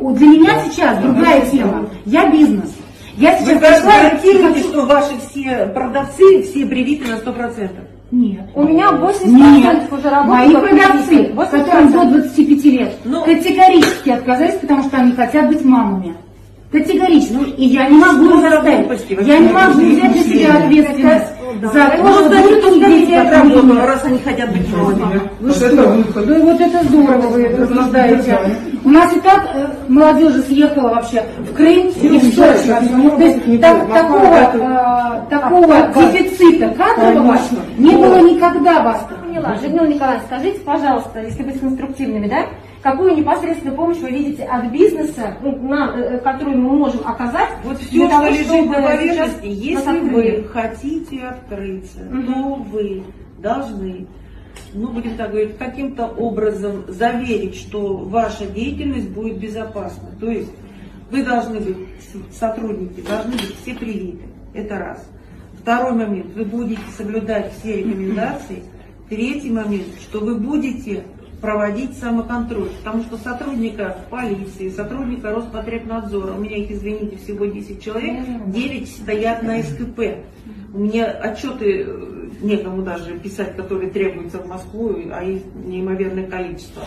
Вот для меня сейчас другая тема. Я бизнес. Я Вы сейчас и гарантируете, что ваши все продавцы, все привиты на 100%? Нет. У меня 80% Нет, уже работают. мои продавцы, которым до 25 лет, Ну. категорически отказались, потому что они хотят быть мамами. Категорично. И я не могу Ну, заставить. Я не могу взять на себя ответственность за то, Может, что будут кто дети, нет. раз они хотят быть мамами. Вы что? Ну вот это здорово вы это рассуждаете. У нас и так э, молодежи съехала вообще в Крым и в Сочи. То есть так- такого, э, такого дефицита кадрового не было никогда вас. Поняла. Людмила Николаевна, скажите, пожалуйста, если быть конструктивными, да, какую непосредственную помощь вы видите от бизнеса, ну, на, э, которую мы можем оказать Вот для все, того, что лежит на поверхности, если вы хотите открыться, Мгм. то вы должны, ну, будем так говорить, каким-то образом заверить, что ваша деятельность будет безопасна. То есть вы должны быть, сотрудники должны быть все привиты. Это раз. Второй момент, вы будете соблюдать все рекомендации. Третий момент, что вы будете проводить самоконтроль, потому что сотрудника полиции, сотрудника Роспотребнадзора, у меня их, извините, всего 10 человек, 9 стоят на СКП. У меня отчеты э, некому даже писать, которые требуются в Москву, а их неимоверное количество.